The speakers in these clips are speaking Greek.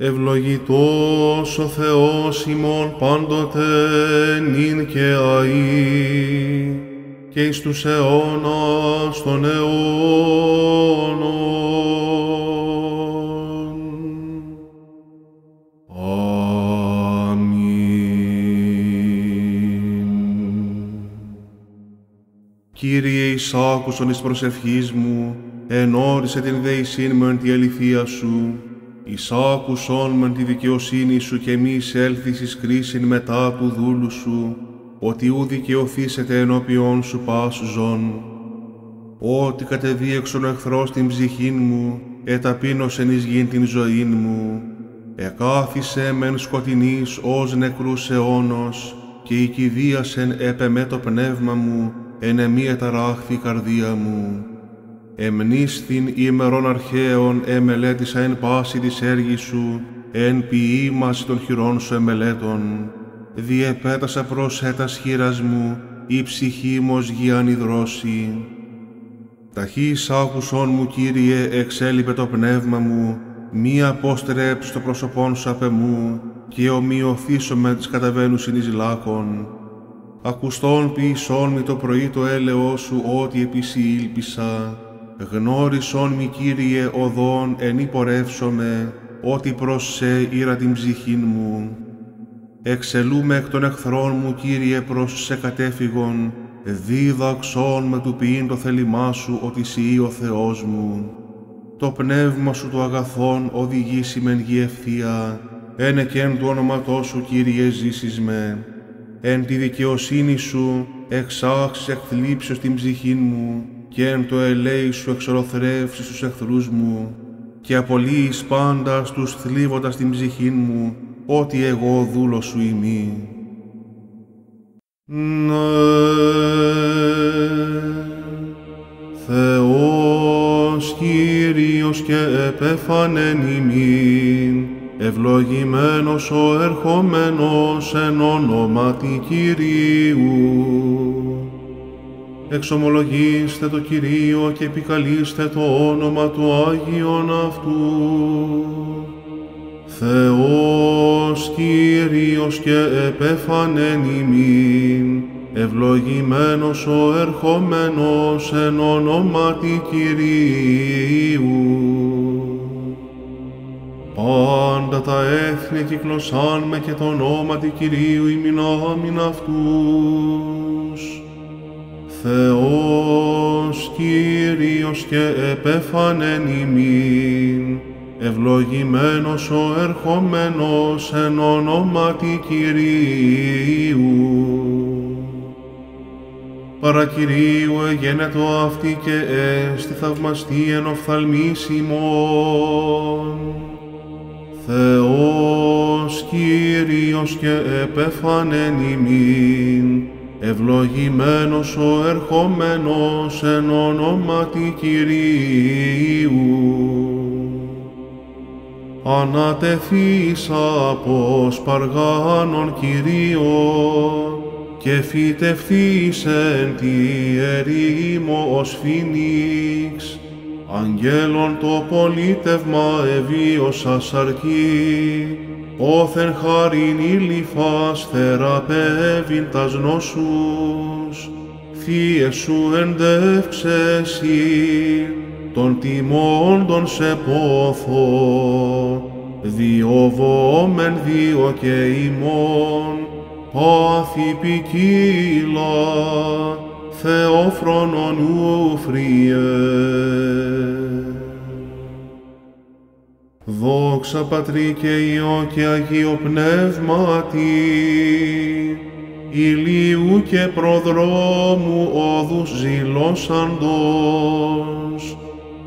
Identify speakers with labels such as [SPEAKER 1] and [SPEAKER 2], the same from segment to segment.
[SPEAKER 1] Ευλογητός ο Θεός ημών πάντοτε νυν και αΐ και εις τους αιώνας των αιώνων. Αμήν. Κύριε εις άκουσον εις προσευχής μου, ενόρισε την δεησήν μου εν τη αληθεία σου, εις άκουσον μεν τη δικαιοσύνη σου και μη εισέλθεις εις κρίσιν μετά του δούλου σου, ότι ου δικαιωθήσετε ενώπιον σου πάσου ζών. Ότι κατεδίεξον ο εχθρός την ψυχήν μου, εταπείνωσεν εις γην την ζωήν μου, εκάθισε μεν σκοτεινής ως νεκρούς αιώνος, και η κηδίασεν έπεμε το πνεύμα μου, εν εμή εταράχθη η καρδία μου. Εμνίστην ημερών αρχαίων εμελέτησα εν πάση της έργης σου, εν ποιήμαση των χειρών σου εμελέτων. Διεπέτασα προς έτας χείρας μου, η ψυχή μου ως γιάννη δρόση. Ταχύς άκουσον μου, Κύριε, εξέλιπε το πνεύμα μου, μη αποστρέψει το πρόσωπόν σου απ' εμού, και ομοιωθήσω με τις καταβαίνουσιν εις λάκων. Ακουστών ποιησόν μη το πρωί το έλεό σου, ότι επισή ήλπισα. Γνώρισον μη, Κύριε, οδόν εν υπορεύσομαι, ότι προς σε ήρα την ψυχήν μου. Εξελούμε εκ των εχθρών μου, Κύριε, προς σε κατέφυγον, δίδαξον με του ποιήν το θέλημά σου, ότι σύ ο Θεός μου. Το πνεύμα σου το αγαθόν οδηγήσει μεν γη ευθεία, ένε και εν του όνοματός σου, Κύριε, ζήσεις με. Εν τη δικαιοσύνη σου εξάξ εκ θλίψεως την ψυχήν μου, και εν το ελέη σου εξολοθρεύσεις τους εχθρούς μου, και απολύεις πάντα τους θλίβοντας την ψυχήν μου, ότι εγώ δούλος σου ημί. Ναι, Θεός Κύριος και επέφανεν ημίν, ευλογημένος ο ερχομένος εν ονόματι Κυρίου. Εξομολογήστε το Κυρίο και επικαλείστε το όνομα του Άγιον Αυτού. Θεός Κύριος και επέφανεν ημίν, ευλογημένος ο ερχομένος εν ονόματι Κυρίου. Πάντα τα έθνη κυκλωσάν με και το ονόματι Κυρίου ημινάμιν αυτούς. Θεός Κύριος και επέφανεν ημίν, ευλογημένος ο ερχομένος εν ονόματι Κυρίου. Παρακυρίου εγένετο αυτή και έστι θαυμαστή εν οφθαλμής ημών. Θεός Κύριος και επέφανεν ημίν, ευλογημένος ο ερχομένος εν ονόματι Κυρίου. Ανατεθείς από σπαργάνων Κυρίων και φυτευθείς εν τη ερήμο ως φοινίξ, αγγέλων το πολίτευμα εβίωσας αρκεί, όθεν χαρήν ηλιφάς θεραπεύειν τας νόσους, θείες σου εντεύξεσι, των τιμώντων σε πόθο, διοβόμεν δύο και ημών, πάθη ποικίλα, Θεόφρονον ουφριέ. Δόξα Πατρί και Υιό και Αγίο Πνεύματι, ηλίου και προδρόμου όδους ζηλώσαντος,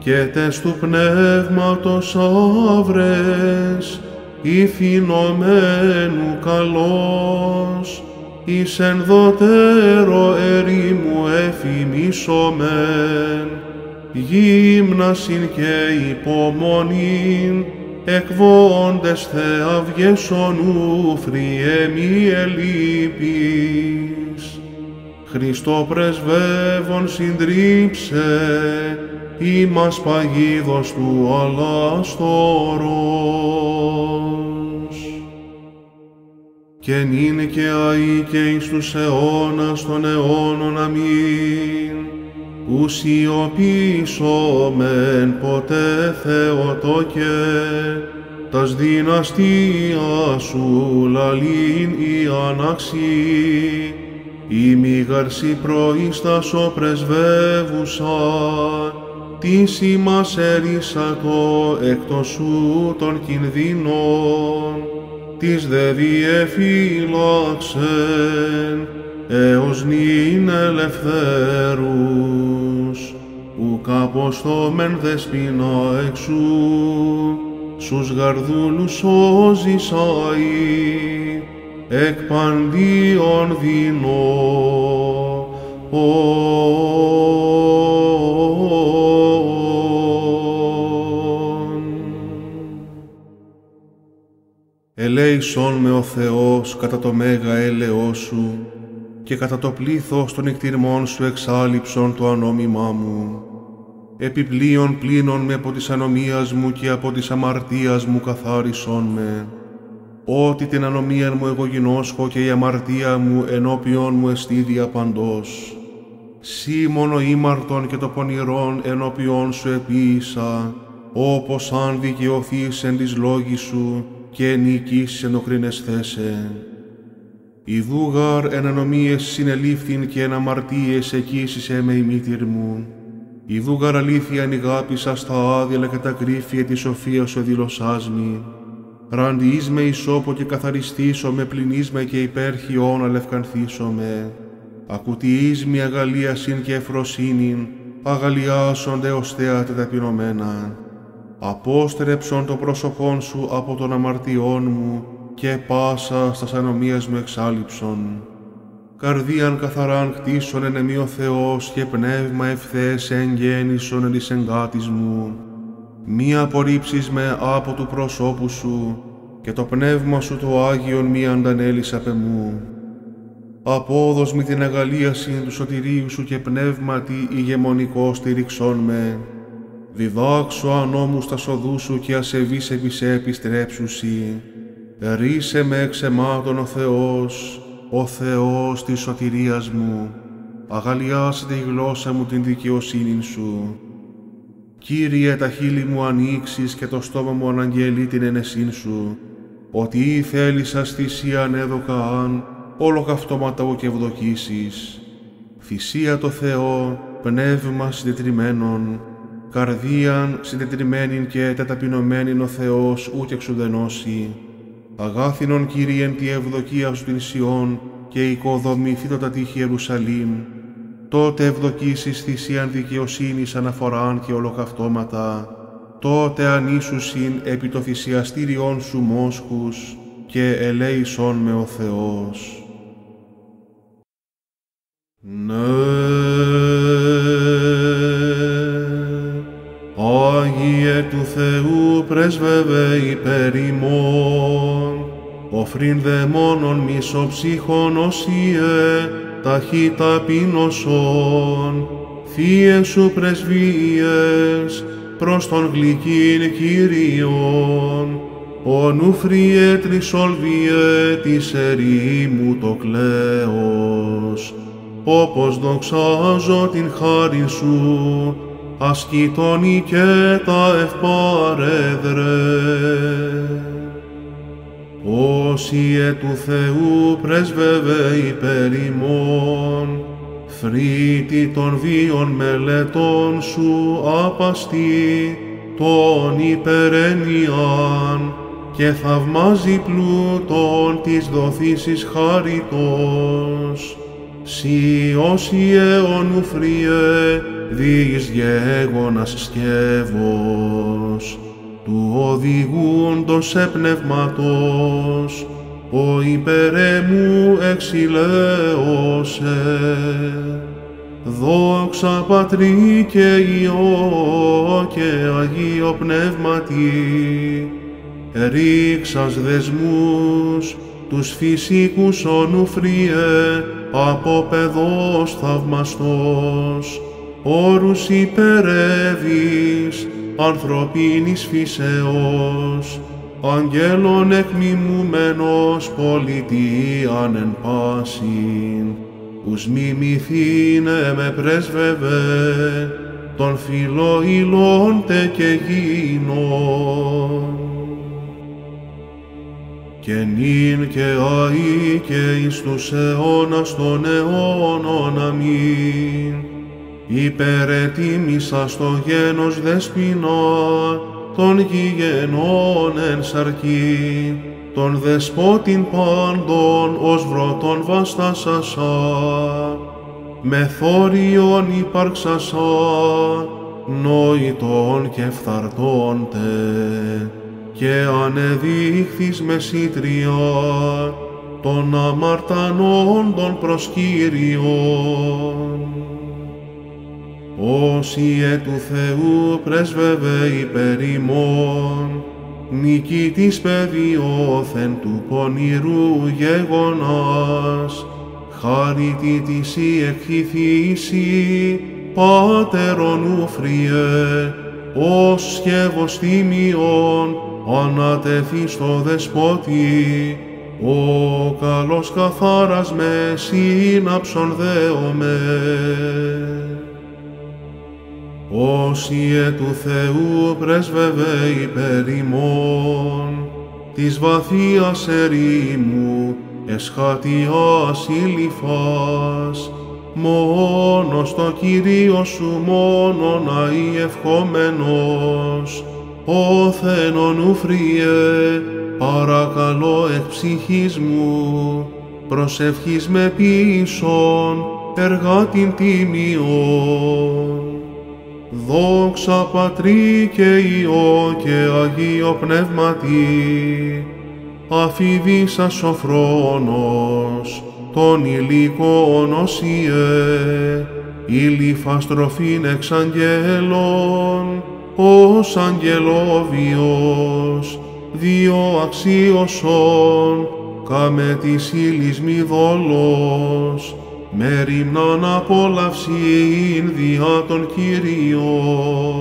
[SPEAKER 1] και τες του πνεύματος αύρες, ηθινωμένου καλός, εις ενδοτέρο ερήμου εφημίσομεν, γύμνασιν και υπομονήν, εκβόντες θεαυγέσον ούφριε μη ελείπεις. Χριστό πρεσβεύων συντρίψε, ημάς παγίδος του αλάστορος. Και νυν και αεί και εις τους αιώνας των αιώνων αμήν. Ουσιοποιήσομεν ποτέ Θεοτόκε, τας δυναστεία σου λαλήν η αναξή, η μη γαρσή προϊστάσω πρεσβεύουσα, τι ημάς ερίσατο εκτός σου των κινδύνων, της δε διεφύλαξεν, έως νυν ελευθέρους, ουκ αποστόμεν δεσποινα εξού, σους γαρδούλους σώζεις αΐ, εκ παντίον δεινό. Ελέησον με ο Θεός κατά το μέγα έλεό Σου και κατά το πλήθος των εκτιρμών Σου εξάλληψον το ανόμημά μου. Επιπλέον πλήνων με από της ανομίας μου και από της αμαρτίας μου καθάρισον με. Ότι την ανομία μου εγώ γινώσχω και η αμαρτία μου ενώπιον μου εστίδια παντός. Σύ μόνο ήμαρτον και το πονηρόν ενώπιον σου επίησα, όπως αν δικαιωθείς εν της λόγης σου και νικείς ενοκρίνες θέσε. Ιδούγαρ εν ανομίες συνελήφθην και εν αμαρτίες εκείσισε με η μήτυρ μου. Ιδούγαρ αλήθεια ενηγάπησα στα άδεια και τα κρύφια τη σοφία σου δηλωσάς μη. Ραντιείς με ισόπο και καθαριστήσω με πληνίσμε και υπέρχιον αλευκανθήσω με. Ακουτιείς με αγαλίασιν και εφροσύνην, αγαλιάσονται ως θέατε ταπεινωμένα απόστρεψον το πρόσωπόν σου από τον αμαρτιών μου και πάσα στα ανομίας μου εξάλληψον. Καρδίαν καθαράν χτίσον εν ο Θεός και πνεύμα ευθές εγγέννησον εν της εγκάτης μου. Μη απορρίψεις με από του προσώπου σου και το πνεύμα σου το Άγιον μη αντανέλης απ' εμού. Απόδος μη την αγαλίαση του σωτηρίου σου και πνεύματι ηγεμονικός στηριξών με διδάξω ανώμους στα σοδού σου και ασεβείς επί σε επιστρέψουσι. Ρίσε με εξαιμάτων ο Θεός, ο Θεός της σωτηρίας μου, αγαλιάσε τη γλώσσα μου την δικαιοσύνη σου. Κύριε τα χείλη μου ανοίξεις και το στόμα μου αναγγελεί την ενεσύν σου, ότι ή θέλησας θυσίαν έδωκαν, όλο καυτώματα και ευδοκίσεις. Θυσία το Θεό, πνεύμα συντετριμένων, καρδίαν συντετριμένην και τεταπεινωμένην ο Θεός ούτε εξουδενώσει. Αγάθινον Κύριεν τη ευδοκία σου την Σιών και οικοδομηθήτω τα τείχη Ιερουσαλήμ. Τότε ευδοκίσεις θυσίαν δικαιοσύνης αναφοράν και ολοκαυτώματα. Τότε ανήσουσιν επί το θυσιαστήριόν σου μόσχους και ελέησον με ο Θεός. Ναι. Άγιε του Θεού πρέσβευε υπέρ ημών, οφρήν δαιμόνων μισοψύχων οσίε, ταχύ ταπεινωσών, Θείε σου πρεσβείες, προς τον γλυκήν Κύριον, ο νουφριέ τρισολβιέ της ερήμου το κλαίος, όπως δοξάζω την χάρη σου, ασκητώνει και τα ευπαρέδρε. Όσιε του Θεού πρέσβευε υπέρ ημών, φρύτη των βίων μελετών σου απαστεί, τον υπερενιάν και θαυμάζει πλούτον της δοθήσης χαριτός. Σι όσιε ονουφριέ, δις γέγονας σκεύος, του οδηγούντος πνευματός, ο υπερέμου εξηλαίωσε. Δόξα Πατρί και Υιό και Αγίο Πνεύματι, ρίξας δεσμούς, τους φυσικούς ονουφριέ, από παιδός θαυμαστός, όρους υπερεύεις ανθρωπίνης φύσεως, αγγέλων εκμιμούμενος πολιτείαν εν πάσιν, ους μιμηθήνε με πρέσβευε, των φιλοήλων τε και γίνων. Και νυν και αΐ και εις τους αιώνας των αιώνων αμήν, υπερετίμησα στο γένος δεσποινά, των γηγενών εν σαρκή, των δεσπότην πάντων ως βρωτών βαστάσασα, με θόριον υπάρξασα, νοητών και φθαρτών τε, και ανεδείχθης με σύτρια των αμαρτανών των προσκύριων. Όσοι ε του Θεού πρέσβευε υπέρ ημών, νικήτης πεδιώθεν του πονηρού γεγονάς, χάρητη της η εκχυθήσει, Πάτερον ουφριέ, ως σχεύος τιμιών, ανατεθεί στο δεσπότη, ο καλός καθάρας με σύναψον δέομαι. Όσοι ε του Θεού πρέσβευε υπέρ ημών, της βαθίας ερήμου, εσχατιάς ηλυφάς, μόνος το Κυρίο σου μόνον αΐ ευχόμενος, όθενον ουφριέ, παρακαλώ εκ ψυχής μου, προσευχής με πίσον, εργάτην τίμιον. Δόξα Πατρί και Υιό και Αγίο Πνεύματι, αφιδίσα σοφρόνος, τον υλικών οσιε, ηλιφαστροφήν εξ αγγέλων, ως αγγελόβιος, δύο αξίωσον, κάμε της ύλης μη δόλος, με ρημνάν απόλαυσιν διά των Κυρίων.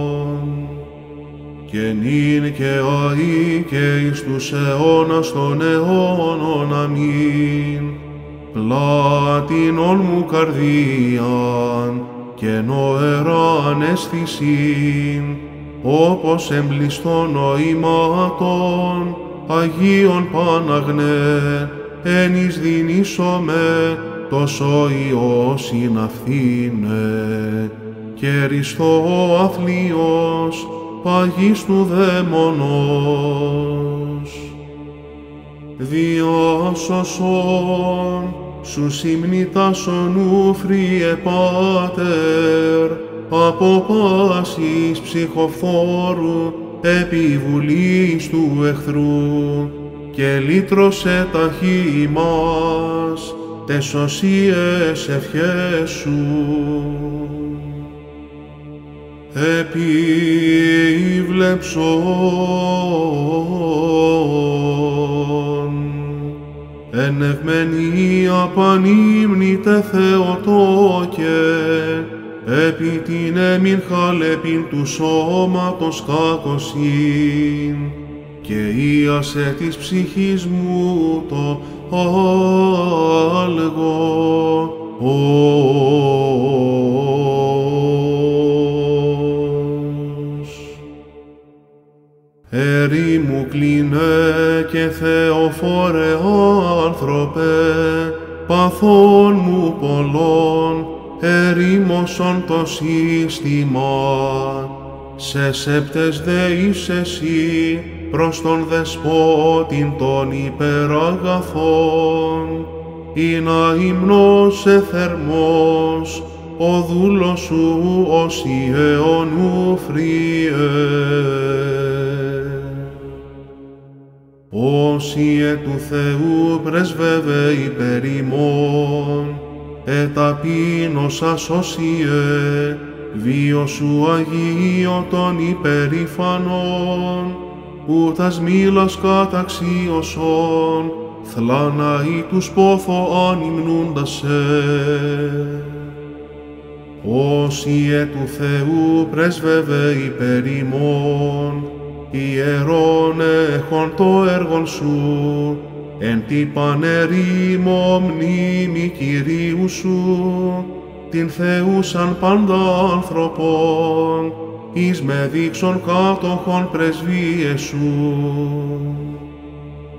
[SPEAKER 1] Και νυν και αΐ και εις τους αιώνας των αιώνων αμήν, πλάτινον μου καρδίαν και νοεράν αίσθησιν, όπως εμπλιστών νοημάτων, Αγίων Παναγνέ, εν εις δινήσομαι, τόσο Υιός συναυθήνε, και ριστό αθλίος, παγίστου δαίμονος. Διάσωσον, σου συμνητάσον ουφριε Πάτερ, από πάσης ψυχοφθόρου επιβουλής του εχθρού και λύτρωσε ταχύ ημάς τες σωσίες ευχές σου. Επίβλεψον ενευμένη απανύμνητε Θεοτόκε επί την έμειν χαλεπίν του σώματος κακοσύν και ίασε της ψυχής μου το άλγο. Ερήμου κλείνε και Θεοφόρε άνθρωπε, παθών μου πολλών, ερήμωσον το σύστημα, σε σέπτες δε είσαι εσύ προς τον δεσπότην των υπεραγαθών, ή να υμνός θερμός, ο δούλος σου ως αιώνου φριέ. Όσοι ε του Θεού πρεσβεύε υπερ ημών, εταπείνωσας όσιε, βίος σου Αγίο των υπερηφανών, ούτας μήλας καταξίωσον, θλάναει τους πόθο ανυμνούντας σε. Όσοι ε του Θεού πρεσβεύε υπερ ημών, ιερών έχων το έργον σου, εν τη πανερήμο μνήμη Κυρίου σου, την Θεούσαν πάντα άνθρωπον, εις με δείξον κάτοχον πρεσβείες σου.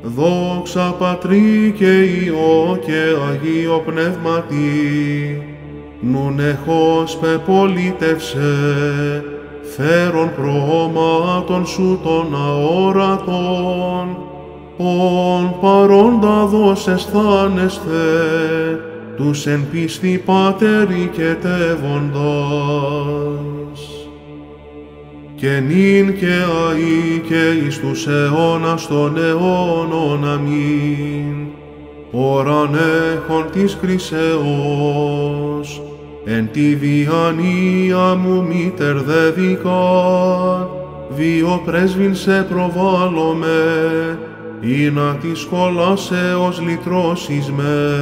[SPEAKER 1] Δόξα Πατρί και Υιό και Αγίο Πνεύματι, νουν εχώς πεπολίτευσε, φέρον προώματον σου των αόρατων, ον παρόντα δώσ' αισθάνεσθε, τους εν πίστη πατέρι και τεύοντας. Και νυν και αΐ και εις τους αιώνας των αιώνων αμήν, ώραν έχων της κρίσεως, εν τη διανία μου μήτερ δεδικά, βίο πρέσβην σε προβάλλομαι, ή να της σχολάσεως λυτρώσεις με.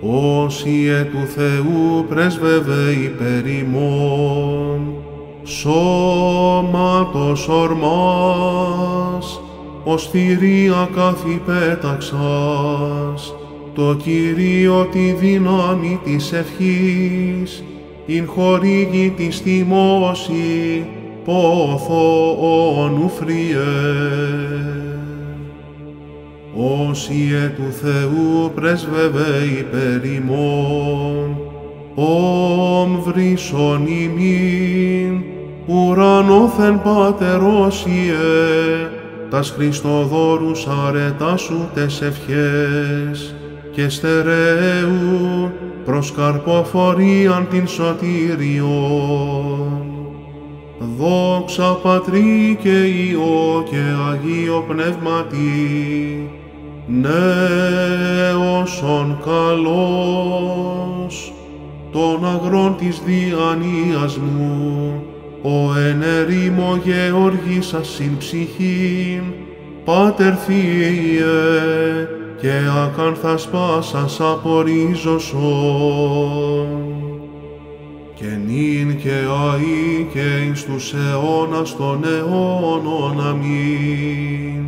[SPEAKER 1] Όσοι του Θεού πρέσβευε υπέρ ημών, σώματος ορμάς, ως θηρία καθή πέταξας, το Κυρίο τη δύναμη της ευχής, ειν χορήγη της τιμώση, πόθο ονουφριέ. Όσοι του Θεού πρέσβευε υπέρ ημών, ομ βρίσον ημίν, ουρανόθεν πατερόσιε, τας Χριστοδόρους αρετά σου τες ευχές, και στερεού προς καρποφορίαν την σωτήριον. Δόξα Πατρί και Υιό και Αγίο Πνεύματι, νέωσον καλός, των αγρών της διανοίας μου, ο εν ερήμο Γεώργης ασύν ψυχήν, Πάτερ Θύε, και ακάνθας πάσας απορίζωσον. Και νυν και αΐ και εις τους αιώνας των αιώνων αμήν.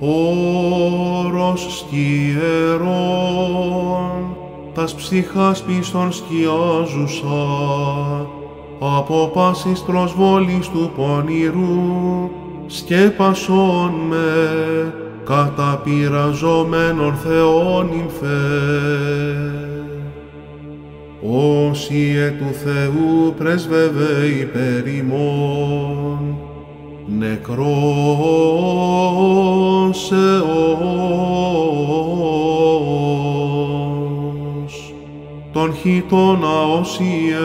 [SPEAKER 1] Όρος σκιερών, τας ψυχάς πιστών σκιάζουσα, από πάσης προσβόλης του πονηρού, σκέπασον με, καταπειραζόμενον Θεόν υμφέ. Όσοι ε του Θεού πρεσβεύε υπέρ ημών, νεκρός Θεός. Τον χιτώνα όσιε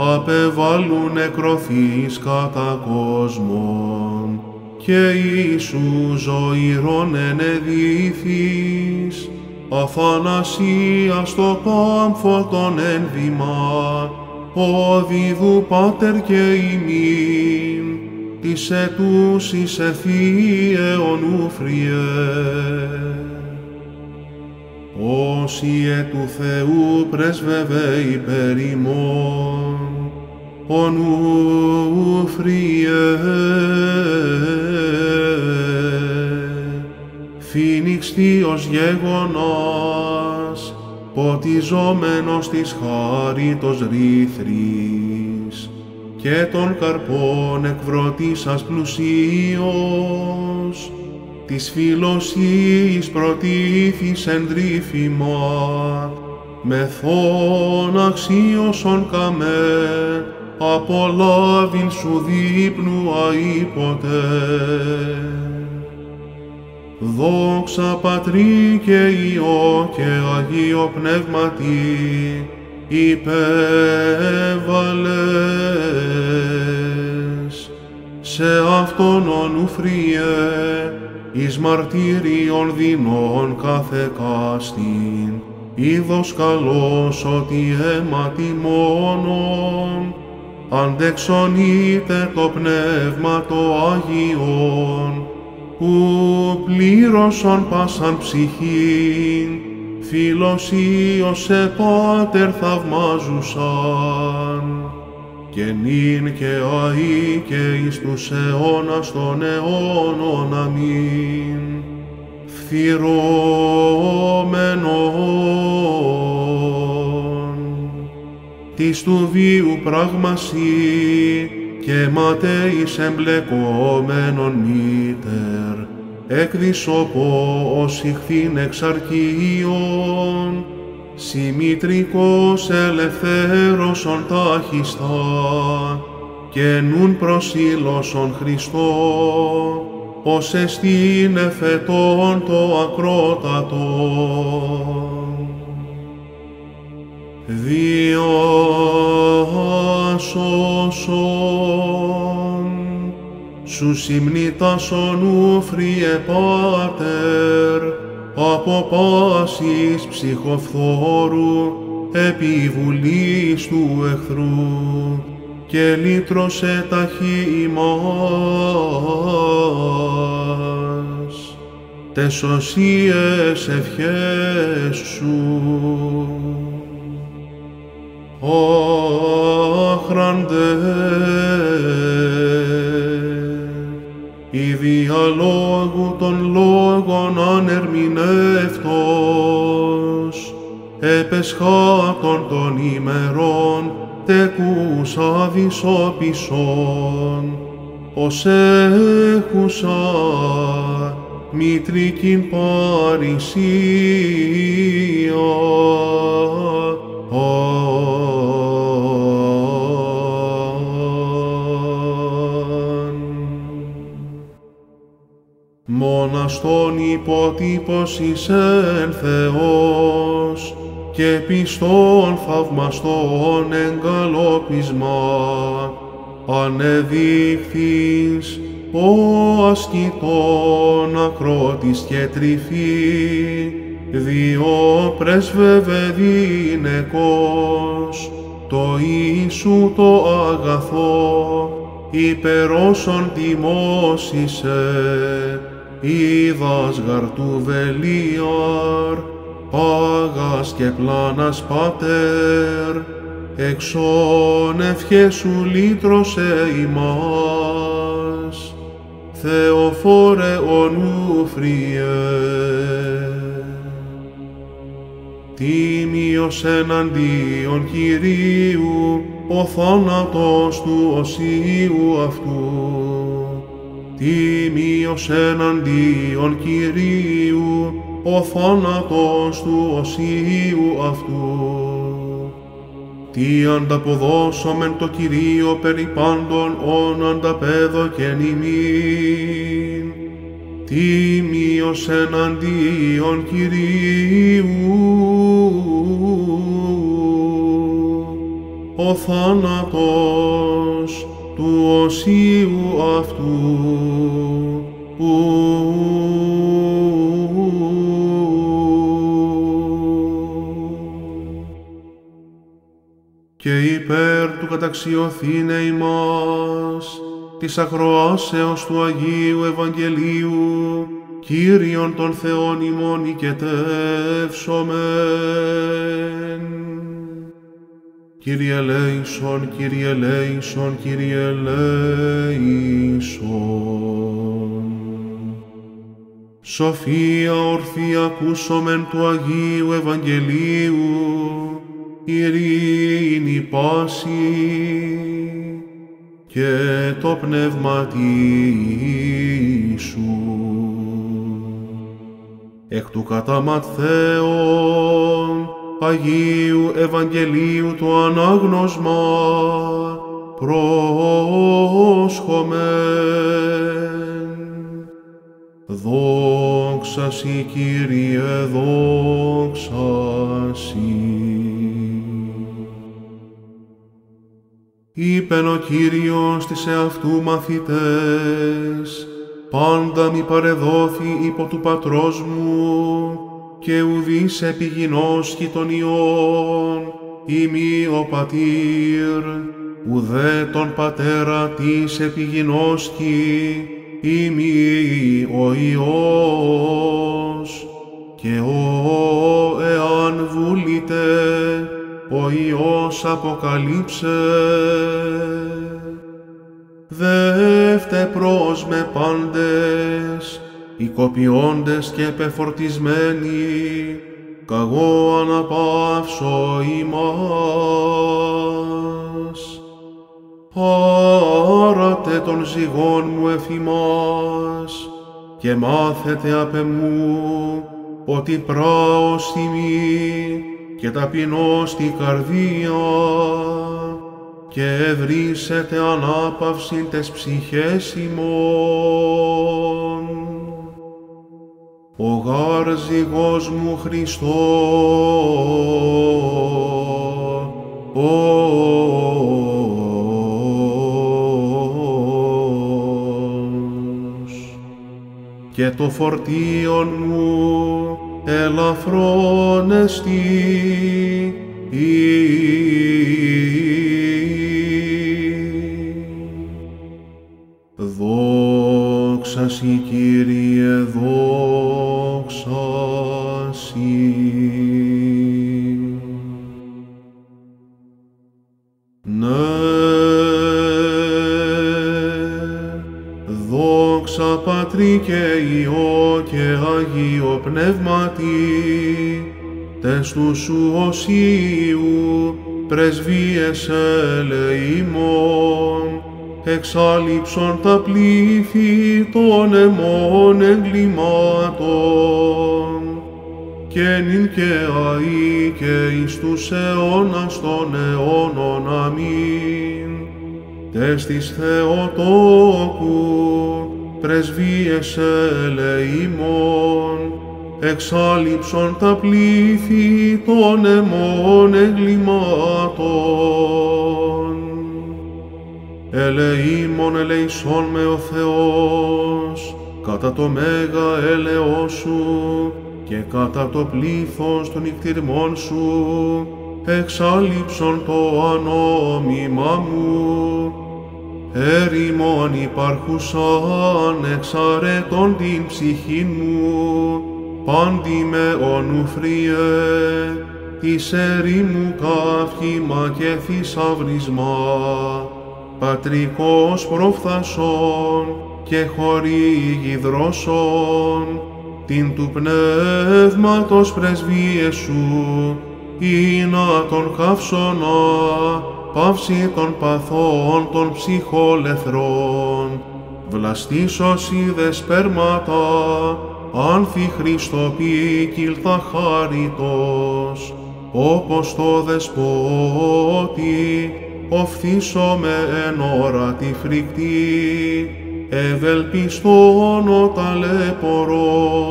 [SPEAKER 1] απεβάλλουν νεκροθείς κατά κόσμον, και Ιησού ζωηρών ενεδίθης, αθανασίας στο πάμφο των ένβημα, ο δίδου Πάτερ και ημίν, της ετούσης ευθύε ονούφριε. Όσοι ε του Θεού πρέσβευε υπέρ ημών, ονούφριε. Φίνιξ Θείος γέγονας, ποτιζόμενος της χάριτος ρήθρης, και των καρπών εκβρωτήσας πλουσίος, της φιλοσύης προτίθης εντρίφημα, μεθόν αξίωσον καμέ, απολάβην σου δείπνου αήποτε. Δόξα Πατρί και Υιό και Αγίο Πνεύματι, υπέβαλες σε αυτόν ονουφριέ, εις μαρτύριον δεινών κάθε κάστην, είδος καλός ότι αίματι μόνον, αντεξονείται το Πνεύμα το Άγιον, που πλήρωσον πάσαν ψυχήν, φιλοσίως σε Πάτερ θαυμάζουσαν. και νυν και αΐ και εις τους αιώνας των αιώνων αμήν. Φθυρώμενον της του βίου πράγμασι και ματέης εμπλεκόμενον μήτερ, εκδισωπώ ως ηχθήν εξ αρκείων, συμμητρικός ελευθέρωσον τάχιστα, και νουν προσήλωσον Χριστό, ως εστίν εφετών το ακρότατο. Διάσωσον, σου συμνητάσον ουφριε Πάτερ, από πάσης ψυχοφθόρου επιβουλής του εχθρού και λύτρωσε ταχύ ημάς τες σωσίες ευχές σου. Άχραντε, η διαλόγου των λόγων ανερμηνεύτος, επεσχάτων των ημερών τεκούς αδυσόπισον, ως έχουσα μητρικήν παρησία. Μόνας τον υπότυπος εις εν Θεός, και πιστόν θαυμαστόν εγκαλόπισμα, ανεδείχθης ο ασκητών ακρότης και τρυφή, διό πρέσβευε δίνεκος, το Ιησού το αγαθό, υπερόσον τιμώσισε, είδας γαρτού βελίαρ, πάγας και πλάνας Πάτερ, εξών ευχές σου λύτρωσε ημάς, Θεοφόρε ονούφριε. Τίμιος εναντίον Κυρίου, ο θάνατος του οσίου αυτού. Τίμιος εναντίον Κυρίου, ο θάνατος του οσίου αυτού. Τι ανταποδώσομεν το Κυρίο περί πάντων όν ανταπέδω και νημήν. Τίμιος εναντίον Κυρίου, ο θάνατος του οσίου αυτού. και υπέρ του καταξιωθήνε ημάς, της ακροάσεως του Αγίου Ευαγγελίου, Κύριον των Θεών ημών οικετεύσομεν. Κύριε ελέησον, Κύριε ελέησον, Κύριε ελέησον. Σοφία ορθή ακούσομεν του Αγίου Ευαγγελίου, ειρήνη πάση και το πνεύμα σου. Εκ του καταματθέων Αγίου Ευαγγελίου το ανάγνωσμα πρόσχομεν. Δόξα Σοι, Κύριε, δόξα Σοι. Είπεν ο Κύριος της εαυτού μαθητές, πάντα μη παρεδόθη υπό του πατρός μου, και ουδείς επιγεινός χιτωνιών, ημί ο πατήρ, ουδέ τον πατέρα της επιγεινώσκει, ημί ο Υιός, και ο εάν βούλητε, ο Υιός αποκαλύψε. Δεύτε προς με πάντες, οικοποιώντες και πεφορτισμένοι, καγώ αναπαύσω ημάς. Άρατε των ζυγών μου εφημάς και μάθετε απ' εμού ότι πράω στιγμή και ταπεινώ στη καρδία και ευρύσετε ανάπαυση τες ψυχές ημών. Ο γάρ ζυγός μου Χριστό, και το φορτίον μου ελαφρόν εστί. Δόξα Συ Κύριε, δόξα Πατρί και Υιό και Αγίο Πνεύματι, τες τους σου οσίου πρεσβείες ελεήμων, εξάλληψον τα πλήθη των αιμών εγκλημάτων, και νυν και αεί και εις τους αιώνας των αιώνων αμήν. Τες της Θεοτόκου πρεσβείες ελεήμων, εξάλληψον τα πλήθη των αιμών εγκλημάτων. Ελεήμων ελεησόν με ο Θεός, κατά το μέγα έλεος Σου και κατά το πλήθος των νυχτηρμών Σου, εξάλληψον το ανόμημα μου. Ερημόν υπάρχουσαν εξαρέτων την ψυχή μου, πάντι με ονουφριέ, της ερήμου καύχημα και θησαύρισμα, πατρικός προφθασών και χορήγη δρόσων, την του πνεύματος πρεσβείες σου, ή να τον καύσωνα, παύση των παθών των ψυχολεθρών, βλαστήσος είδε σπέρματα, άνθη Χριστοπή κυλθα χάριτος, όπως το δεσπότη, οφθήσω με εν ώρα τη φρικτή, ευελπιστών ο ταλέπορος,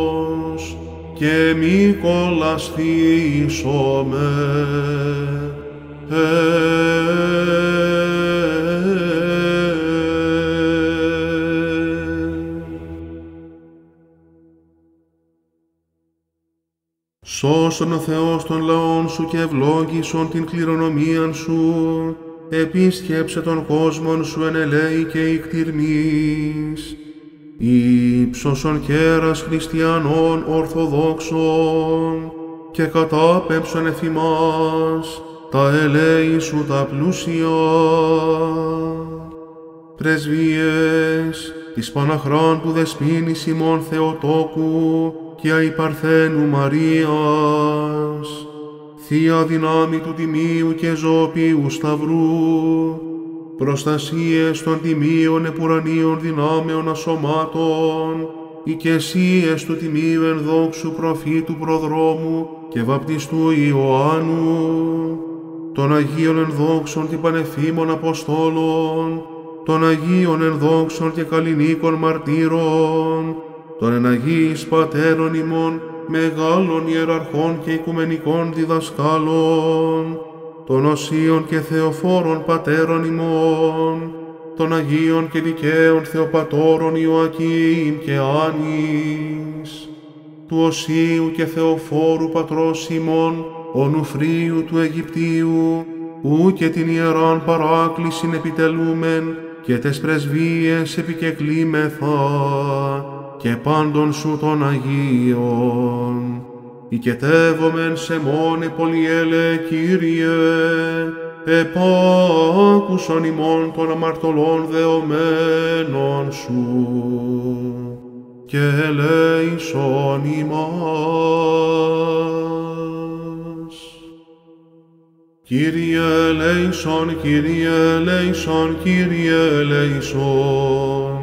[SPEAKER 1] και μη κολαστήσομαι. Σώσον ο Θεός των λαών σου και ευλόγησον την κληρονομίαν σου, επίσκεψε τον κόσμον σου εν ελέη και ικτυρμής, ύψωσον κέρας χριστιανών ορθοδόξων και κατάπεψον εφημάς τα ελέη σου τα πλούσια. Πρεσβείες της Παναχράντου Δεσποίνης ημών Θεοτόκου και αϊπαρθένου Μαρίας, Θεία δυνάμει του Τιμίου και Ζωοποιού Σταυρού, προστασίες των Τιμίων επουρανίων δυνάμεων ασωμάτων, οικεσίες του Τιμίου ενδόξου προφήτου προδρόμου και βαπτιστού Ιωάννου, των Αγίων ενδόξων την Πανεφήμων Αποστόλων, των Αγίων ενδόξων και καλλινίκων μαρτύρων, των εναγίης πατέρων ημών, μεγάλων ιεραρχών και οικουμενικών διδασκάλων, των οσίων και θεοφόρων πατέρων ημών, των Αγίων και δικαίων Θεοπατώρων Ιωακήμ και Άνης, του οσίου και θεοφόρου πατρός ημών, ονουφρίου του Αιγυπτίου, ου και την ιεράν παράκλησιν επιτελούμεν και τες πρεσβείες επικεκλήμεθα και πάντων σου των Αγίων, οικετεύομεν σε μόνη πολυέλε Κύριε, επάκουσον ημών των αμαρτωλών δεωμένων Σου και ελέησον ημάς. Κύριε ελέησον, Κύριε ελέησον, Κύριε ελέησον.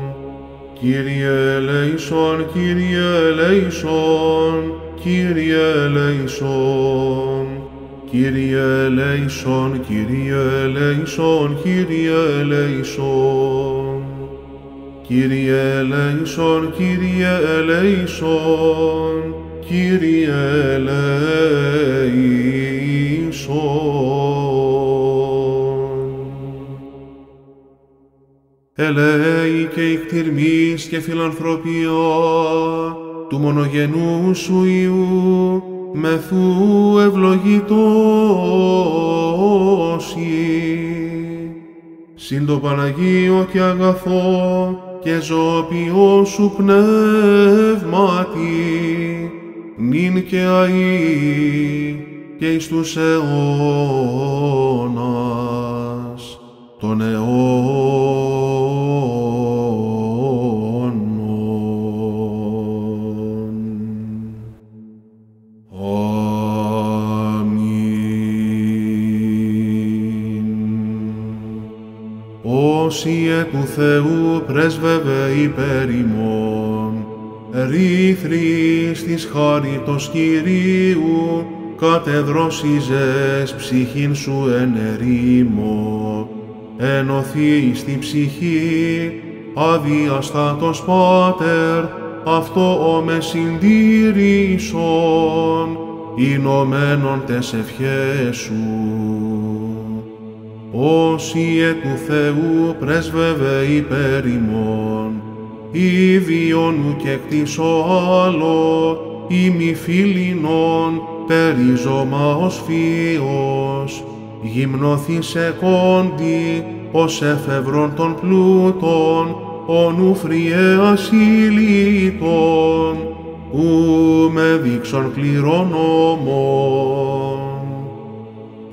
[SPEAKER 1] Κύριε ελέησον, Κύριε ελέησον, Κύριε ελέησον. Κύριε ελέησον, Κύριε ελέησον, Κύριε ελέησον. Κύριε ελέησον, Κύριε ελέησον, Κύριε ελέησον. Ελέη και εκτιρμής και φιλανθρωπία του μονογενού σου Υιού, μεθού ευλογητός συν το Παναγίο και αγαθό και ζωοποιό σου πνεύματι, νυν και αΐ και εις τους αιώνας των αιώνων. Όσιε του Θεού πρέσβευε υπέρ ημών, ρήθρης της χάριτος Κυρίου, κατεδρόσιζες ψυχήν σου εν ερήμο, ενωθείς τη ψυχή, αδιαστάτος Πάτερ, αυτό ο με συντήρησον, εινωμένον τες ευχές σου. Όσιε του Θεού πρέσβευε υπέρ ημών, ίδιον και κτίσω άλλο, ημι φίλινον, περίζωμα ως φίος, γυμνοθήσε κόντι, ως εφευρών των πλούτων, ονουφριέ ασύλλητον, ου με δείξον κληρονόμων.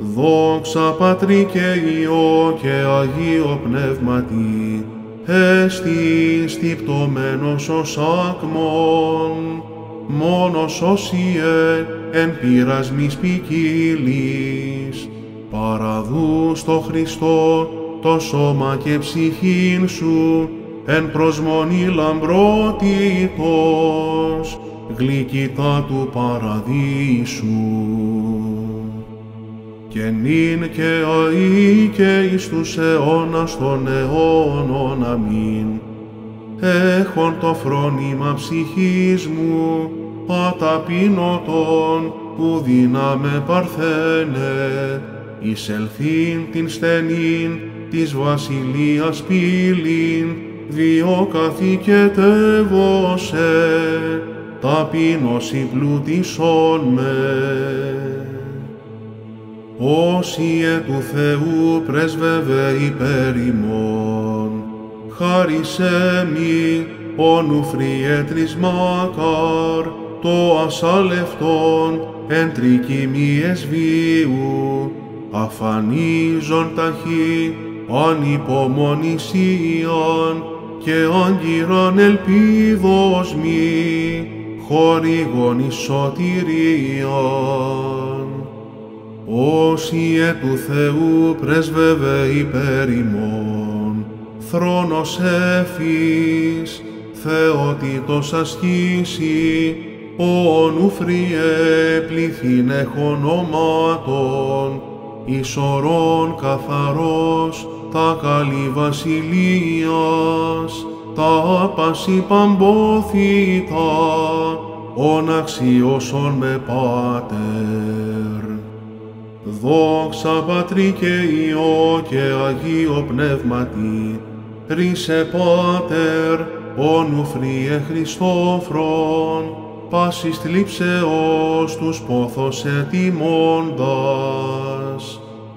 [SPEAKER 1] Δόξα Πατρί και Υιό και Αγίο Πνεύματι, έστι στυπτωμένος ως άκμον, μόνος όσιε εν πειρασμής ποικίλης, παραδούς στο Χριστό το σώμα και ψυχήν σου, εν προσμονή λαμπρότητος, γλυκητά του παραδείσου και νυν και αΐ και εις τους αιώνας των αιώνων αμήν. Έχον το φρόνημα ψυχής μου, παταπίνωτον, που δύναμε παρθένε, εισελθήν την στενήν της βασιλείας πύλην, διό καθηκετεύωσε, ταπείνωση πλούτησόν με. Όσιε του Θεού πρέσβευε υπέρ ημών, χάρισε μη ονουφριέτρις μακάρ, το ασάλευτον εν τρικυμίες βίου, αφανίζον ταχύ ανυπομονησίαν και άγκυραν ελπίδος μη, χορηγών εις σωτηρίαν. Όσιε του Θεού πρέσβευε υπέρ ημών, θρόνος έφης, θεότητος ασκήσει, ονουφριέ πληθύν εχονομάτων, ισορών καθαρός, τα καλή βασιλείας, τα πάση παμπόθητα, ον αξιώσον με πάτερ. Δόξα Πατρί και Υιό και Αγίο Πνεύματι, ρίσε Πάτερ, ονουφριέ Χριστόφρον, πάσης θλίψεως τους πόθος ετοιμώντας,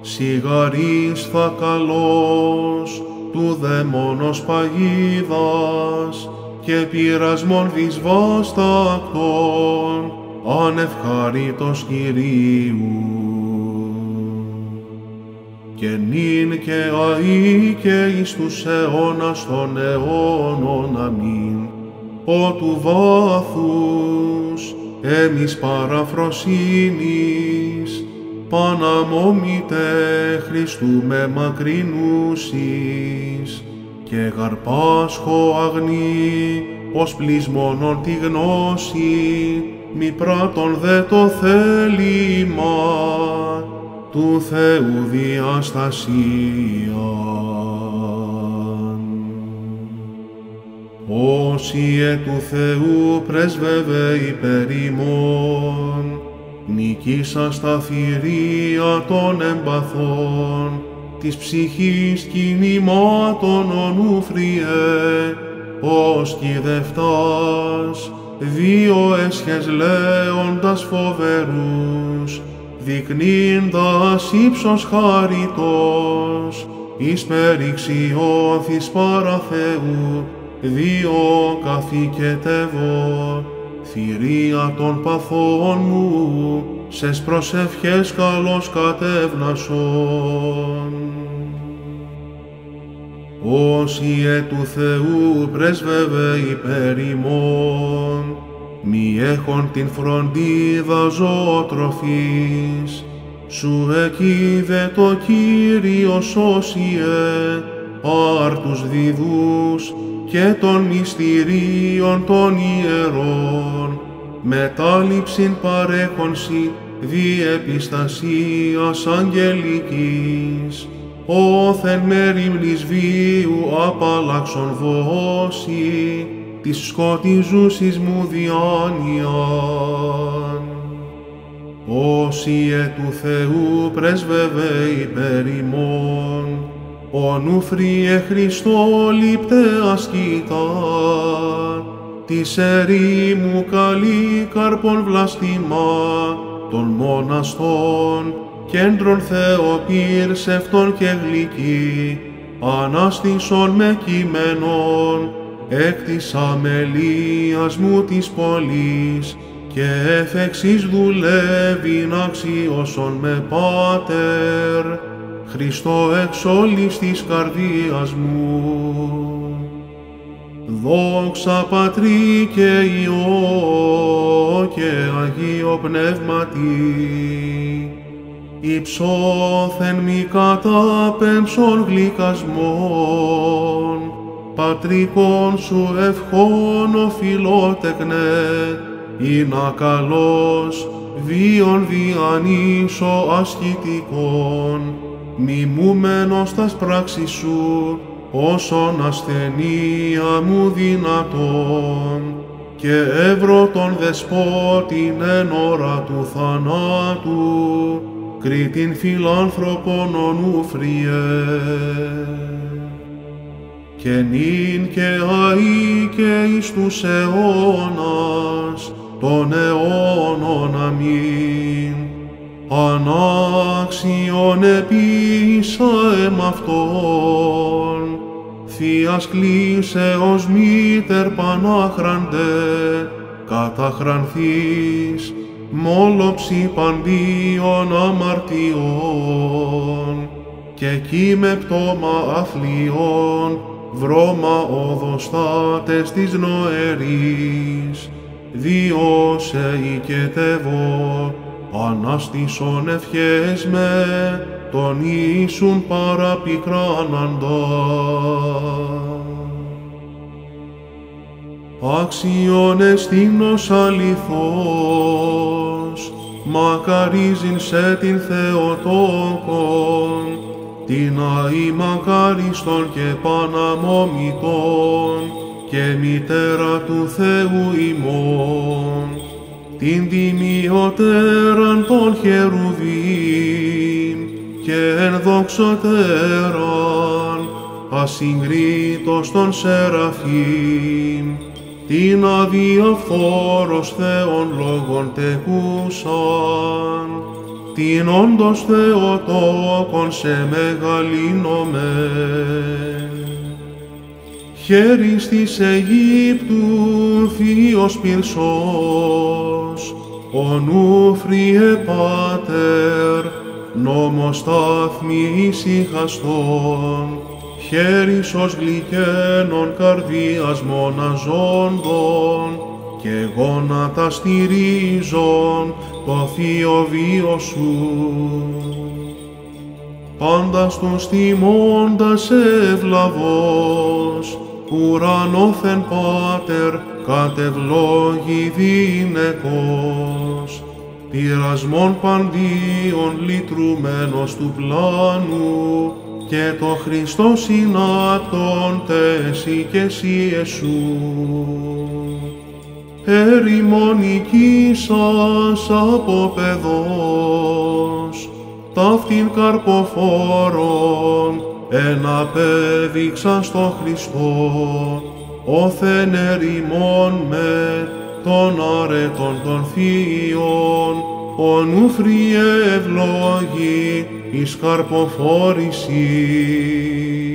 [SPEAKER 1] σιγαρής θα καλός, του δαίμονος παγίδας, και πειρασμόν δυσβάστακτον, ανευχαρίτος Κυρίου. Και νυν και αΐ και εις τους αιώνας των αιώνων αμήν, ο του βάθους εμείς παραφροσύνης, Παναμόμητε Χριστού με μακρινούσεις και γαρπάσχο αγνή ως πλεισμόνον τη γνώση μη πράττων δε το θέλημα του Θεού διαστασία. Όσοι ε του Θεού πρεσβεύε υπερ ημών, νικήσα στα θηρία των εμπαθών, της ψυχής κινημάτων ονούφριε, ως κηδευτάς, δύο έσχες λέοντας φοβερούς, δεικνύντας ύψος χαριτός, εις περιξιώθης παρά Θεού, δύο καθηκετεύω, θηρία των παθών μου, σες προσευχές καλώς κατεύνασον. Όσοι ε του Θεού πρέσβευε υπέρ ημών, μη έχον την φροντίδα ζωοτροφής, σου εκείδε το Κύριο σώσιε, άρτους διδούς και των μυστηρίων των ιερών, μετάληψην παρέχονσι διεπιστασίας αγγελικής, όθεν μερίμνης βίου απαλλάξον δώσει, της σκοτιζούσης μου διάνοιαν. Όσοι ε του Θεού πρεσβεύε υπέρ ημών, ο νουφριε Χριστό λειπτε ασκητά, της ερήμου καλή καρπον βλαστημά, των μοναστών, κέντρων θεοπύρσευτων και γλυκή, ανάστησον με κείμενον, εκ της αμελίας μου της πολλής, και εφ' εξής δουλεύει να αξιώσον με Πάτερ, Χριστό εξ όλης της καρδίας μου. Δόξα Πατρί και Υιό και Αγίο Πνεύματι, υψώθεν μη κατάπεμψον γλυκασμόν, πατρικών σου ευχών οφειλότεκνε, να καλός βίον διανύσω ασχητικών, μιμούμενος τας πράξεις σου, όσον ασθενεία μου δυνατόν, και εύρω τον δεσπότην εν ώρα του θανάτου, κρίτην φιλάνθρωπον ονούφριε. Και νυν και αΐ και εις τους αιώνας, των αιώνων αμήν, ανάξιον επίσα εμ' αυτόν, Θείας κλήσεως μήτερ πανάχραντε, καταχρανθείς, μόλοψη παντίων αμαρτιών, και κι με πτώμα αθλιών, βρώμα οδοστάτες της νοερής, διώσε οικετεύω, ανάστησον ευχές με, τον Ιησούν παραπικράναντα. Άξιον εστίνος αληθώς, μακαρίζειν σε την Θεοτόκον, την αή μακάριστον και παναμόμητον, και μητέρα του Θεού ημών, την τιμιωτέραν των χερουβίν και ενδοξωτέραν ασυγκρίτως των Σεραφείμ, την αδιαφθόρος Θεών λόγων τεκούσαν, την όντως Θεοτόκον σε μεγαλύνομεν. Χέρις της Αιγύπτου θείος πυρσός, ονούφριε Πάτερ, νόμος στάθμι ησυχαστών, χέρις ως γλυκένων καρδίας μοναζόντων, και γόνατα στηρίζον το θείο βίο σου. Πάντα στον στιμώντας ευλαβός, ουρανόθεν Πάτερ, κατευλόγη δίνεκος, πειρασμών παντίων λυτρουμένος του πλάνου, και το Χριστό συνάπτων τέσι και εσύ εσού. Ερημον σας από παιδός, ταύτην καρποφόρον, εναπέδειξαν στο Χριστό, όθεν ερημών με των αρετών των θείων, ο νουφριε ευλόγη εις καρποφόρησης.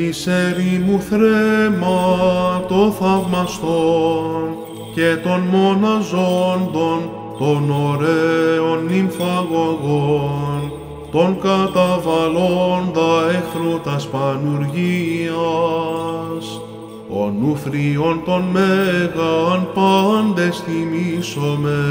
[SPEAKER 1] Της ερήμου θρέμα το θαυμαστόν και των μοναζόντων των ωραίων νυμφαγωγών, των καταβαλώντα εχθρού τας πανουργίας, ο νουφριών των μέγαν πάντες τιμήσομε.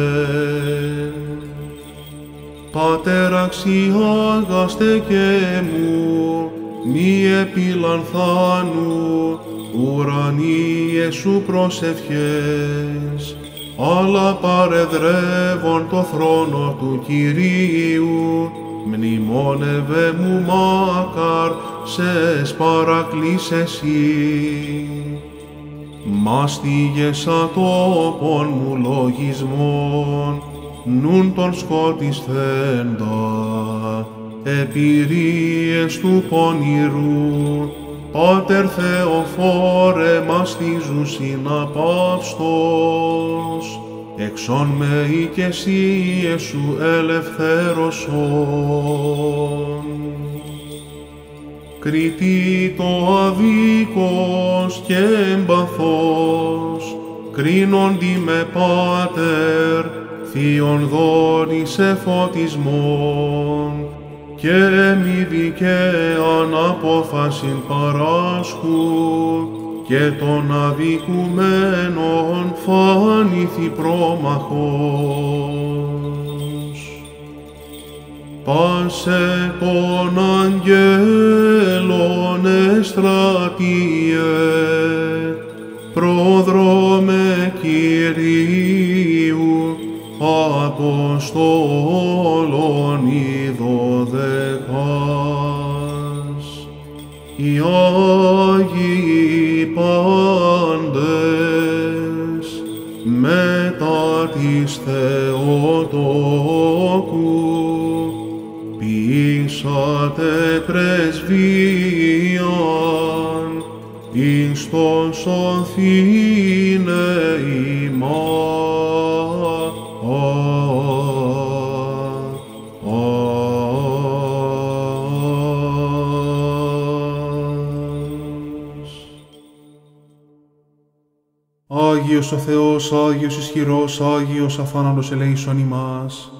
[SPEAKER 1] Πάτερ αξιάγαστε και μου, μη επιλανθάνου, ουρανίε σου προσευχές, αλλά παρεδρεύον το θρόνο του Κυρίου, μνημόνευε μου μάκαρ, σε παρακλείς εσύ. Μάστιγες ατόπων μου λογισμών, νουν τον σκοτισθέντα, επιρίες του πονηρού, Πάτερ Θεοφόρε μαστίζουν συναπαύστος, εξών με και εσύ Ιεσού ελευθέρωσον. Κριτή το αδίκος και εμπαθός, κρίνοντι με Πάτερ, θείον δόρης εφωτισμόν, και μη δικαίαν απόφασιν παράσχου, και των αδικουμένων φάνηθη πρόμαχος. Πάσε των αγγέλων εστρατείε, πρόδρομε Κυρίου, Αποστόλων οι δωδεκάς. Οι Άγιοι πάντες μετά της Θεοτόκου ποιήσατε πρεσβείαν εις τον σωθήνε Άγιος ο Θεός, Άγιος ισχυρός, Άγιος αφάναλος ελέησον ημάς.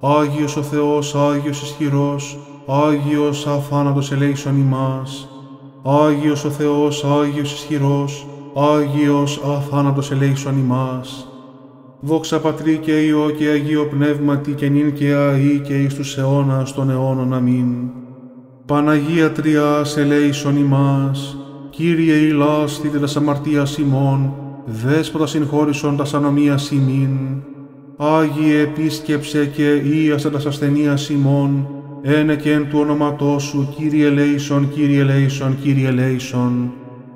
[SPEAKER 1] Άγιος ο Θεός, Άγιος ισχυρός, Άγιος αφάνατος ελέησον ημάς. Άγιος ο Θεός, Άγιος ισχυρός, Άγιος αφάνατος ελέησον ημάς. Δόξα Πατρί και Υιό και Αγίο Πνεύματι και νυν και αή και εις τους αιώνας των αιώνων. Αμήν. Παναγία Τριάς ελέησον ημάς, Κύριε ηλάς θύτε τας αμαρτίας ημών, Δέσποτα συγχώρησον τας ανομίας ημίν, Άγιε επίσκεψε και ίασε τας ασθενείας ημών, ένε και εν του όνοματός σου, Κύριε ελέησον, Κύριε ελέησον, Κύριε ελέησον.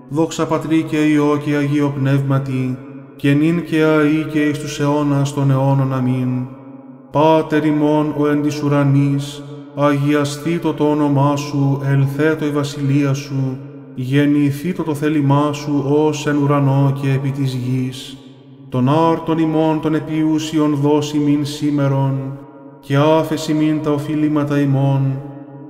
[SPEAKER 1] Δόξα Πατρί και Υιό και Αγίο Πνεύματι, και νυν και αή και εις τους αιώνας των αιώνων. Αμήν. Πάτερ ημών ο εν της ουρανής, αγιαστήτω το όνομά σου, ελθέτω η βασιλεία σου, γεννηθήτω το θέλημά σου ως εν ουρανό και επί της γης. Τον άρτον ημών των επιούσιων δώσει μην σήμερον, και άφεση μην τα οφειλήματα ημών,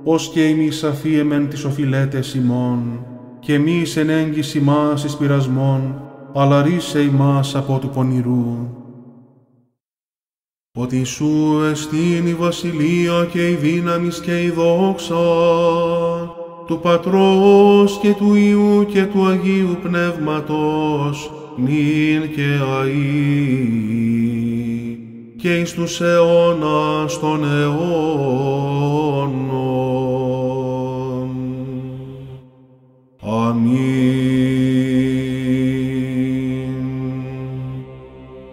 [SPEAKER 1] ως και ημείς αφίεμεν τις οφειλέτες ημών, και μη εν έγκυση μας εις πειρασμών, αλλά ρίσε ημάς από του πονηρού. Ότι σου εστίν η βασιλεία και η δύναμη και η δόξα του Πατρός και του Υιού και του Αγίου Πνεύματος, νυν και αΐ και εις τους αιώνας των αιώνων.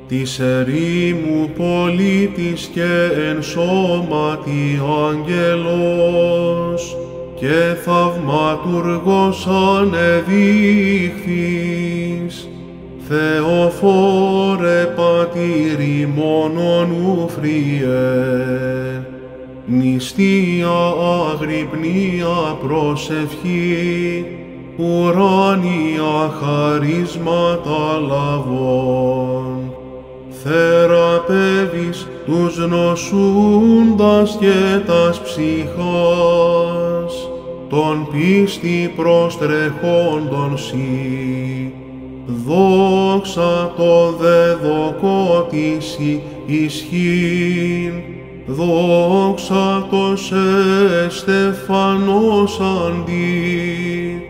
[SPEAKER 1] της ερήμου πολίτης και εν σώματι άγγελος και θαυματουργός ανεδείχθης, Θεοφόρε πατήρι μόνον ουφριέ, νηστεία αγρυπνία προσευχή, ουράνια χαρίσματα λαβών. Θεραπεύεις τους νοσούντας και τας ψυχάς, τον πίστη προστρεχόντων σοι. Δόξα το δεδοκό της ισχύν, δόξα το σε στεφανός αντί,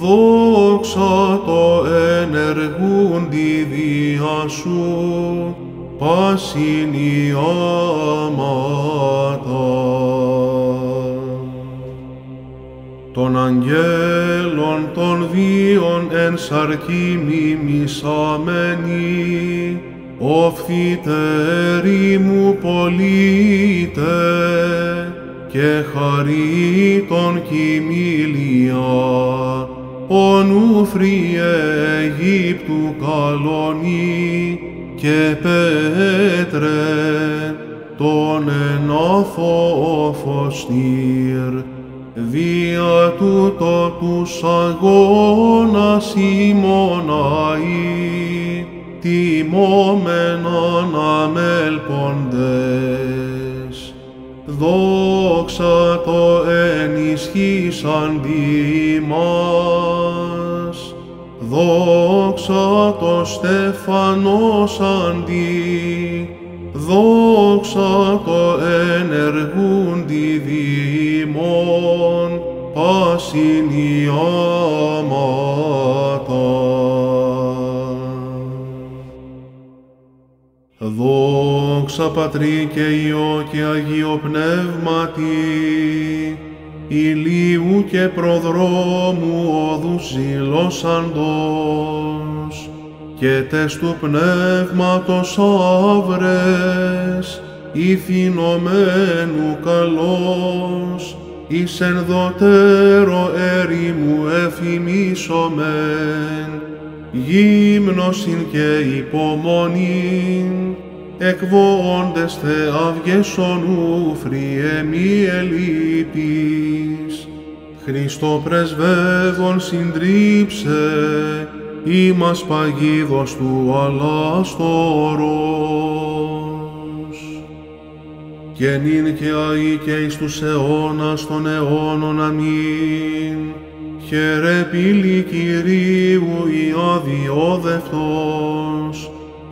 [SPEAKER 1] δόξα το ενεργούν τη διά σου, πάσιν Των αγγέλων των βίων εν σαρκή μιμησάμενοι, οφθητέρη μου πολίτε, και χαρή των κοιμήλια, ονούφριε Αιγύπτου καλονί και πέτρε τον ενώθο φωστήρ, βία τούτο τους αγώνας ημώναει, τιμόμενον αμέλποντες. Δόξα το ενισχύσαν μας, δόξα το στεφανός αντί, δόξα το ενεργούντι δήμον, πάσιν Δόξα Πατρί και Υιό και Αγίο Πνεύματι, ηλίου και προδρόμου όδου ζηλώσαντος, και τες του πνεύματος αύρες, ηθινωμένου καλός, εις ενδοτέρο έρημου εφημίσομεν, γύμνωσιν και υπομονήν, εκβόντες αυγές ονούφριε μη ελείπεις. Χριστό πρεσβεύων συντρίψε, ημάς παγίδος του αλάστορος. Και νυν και αεί και εις τους αιώνας των αιώνων αμήν, χαιρε πύλη Κυρίου η αδιόδευτος,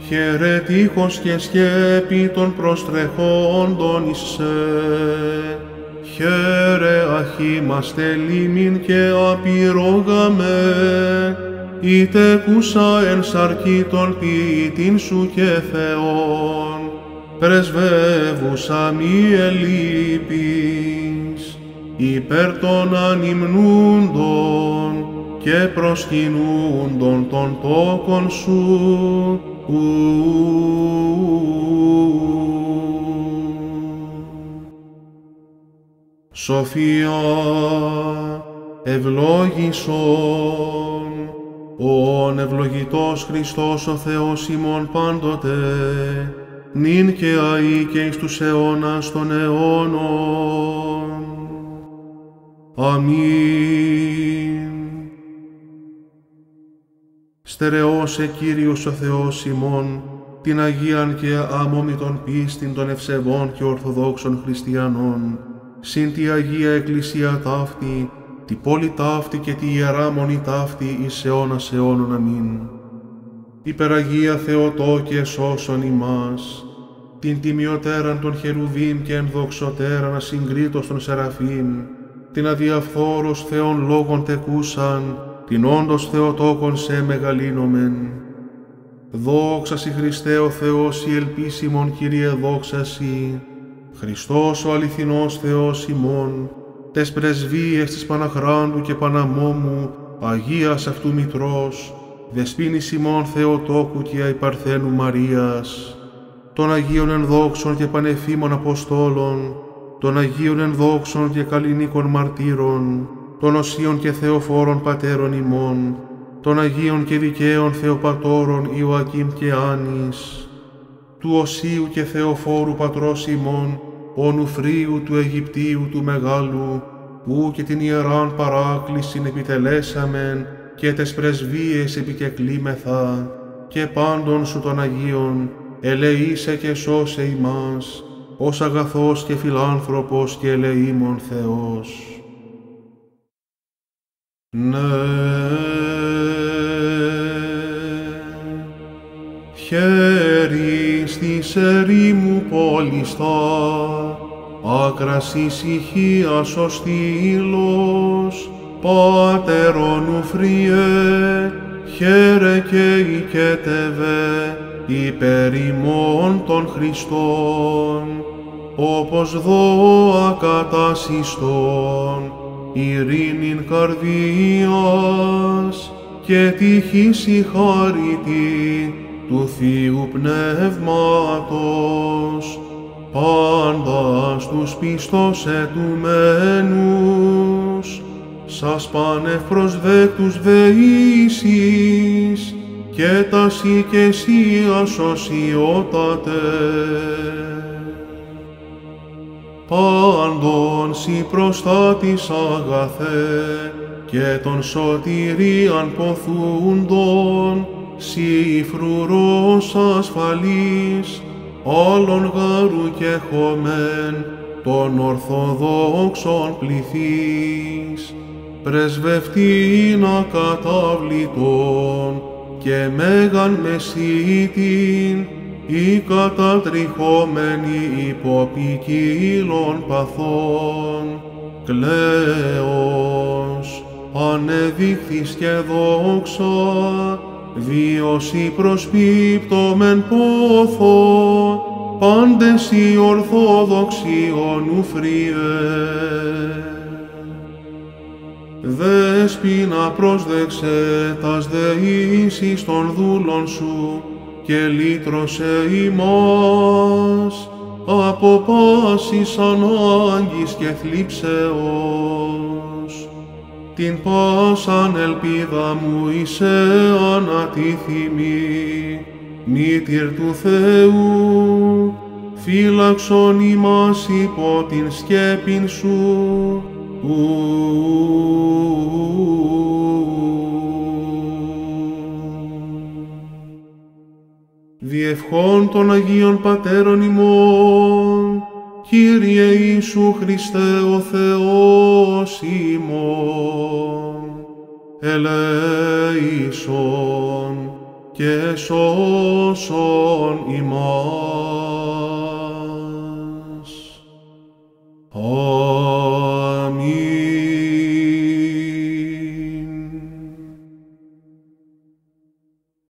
[SPEAKER 1] χαιρε τείχος και σκέπη των προστρεχόντων εις σε. Χαίρε αχήμαστε λίμην και απειρόγαμε, είτε κούσα εν σαρκή των ποιητήν σου και Θεόν, πρεσβεύουσα μη ελείπεις, υπέρ των ανυμνούντων και προσκυνούντων των τόκων σου, Σοφία ευλόγησον, ον ευλογητός Χριστός ο Θεός ημών πάντοτε, νυν και αεί και εις τους αιώνας των αιώνων. Αμήν. Στερεώσε Κύριος ο Θεός ημών, την Αγίαν και άμομητον πίστην των ευσεβών και ορθοδόξων χριστιανών, συν τη Αγία Εκκλησία ταύτη, τη πόλη ταύτη και τη Ιερά Μονή ταύτη εις αιώνας αιώνων αμήν. Υπεραγία Θεοτόκε σώσον ημάς, την τιμιωτέραν των χερουβίμ και ενδοξωτέραν ασυγκρίτως των Σεραφείμ, την αδιαφθόρος Θεών λόγων τεκούσαν, την όντως Θεοτόκον σε μεγαλύνομεν. Δόξα Σοι Χριστέ ο Θεός η ελπίσιμον Κύριε δόξα Σοι, Χριστός ο αληθινός Θεός ημών, τες πρεσβείες της Παναχράντου και Παναμόμου, Αγίας αυτού Μητρός, δεσπίνης ημών Θεοτόκου και Αϊπαρθένου Μαρίας, των Αγίων ενδόξων και πανεφήμων Αποστόλων, των Αγίων ενδόξων και καλλινίκων μαρτύρων, των Οσίων και Θεοφόρων Πατέρων ημών, των Αγίων και Δικαίων Θεοπατώρων Ιωακήμ και Άνης, του Οσίου και Θεοφόρου Πατρός ημών, ονουφρίου του Αιγυπτίου του Μεγάλου, που και την Ιεράν παράκλησιν επιτελέσαμεν και τες πρεσβείες επικεκλήμεθα και πάντων σου των Αγίων, ελεήσε και σώσε ημάς, ως αγαθός και φιλάνθρωπος και ελεήμων Θεός. Ναι, χέρι στις ερήμου πόλιστα, άκρας ησυχίας ο στήλος, Πάτερον ουφριέ, χαίρε και οικέτευε, υπέρ ημών των Χριστών, όπως δω ακατασυστών, ειρήνην καρδίας και τύχη συγχαρητή του Θείου Πνεύματος, πάντας στους πιστός ετουμένους, σας πάνε προσδέκτους δεήσεις και τα σύ και εσύ ασωσιότατε. Πάντων σύ προστάτης αγαθέ και των σωτηρίαν ποθούντων σύ φρουρός ασφαλής όλων γάρου και χωμέν των Ορθοδόξων πληθύς πρεσβευτήν ακαταβλητών και μέγαν μεσίτην ή κατατριχόμενοι υποπικύλων παθών, κλαίος, ανεδείχθης και δόξα, βίωση προσπίπτωμεν πόθο, πάντες οι ορθόδοξοι ονουφριέ. Δέσποινα πρόσδεξε τας δεήσεις των δούλων σου και λύτρωσε ημάς από πάσης ανάγκης και θλίψεως. Την πάσαν ελπίδα μου είσαι ανατίθιμη, μήτυρ του Θεού, φύλαξον ημάς υπό την σκέπην σου, Διευχών των Αγίων Πατέρων ημών, Κύριε Ιησού Χριστέ ο Θεός ημών, ελέησον και σώσον ημάς.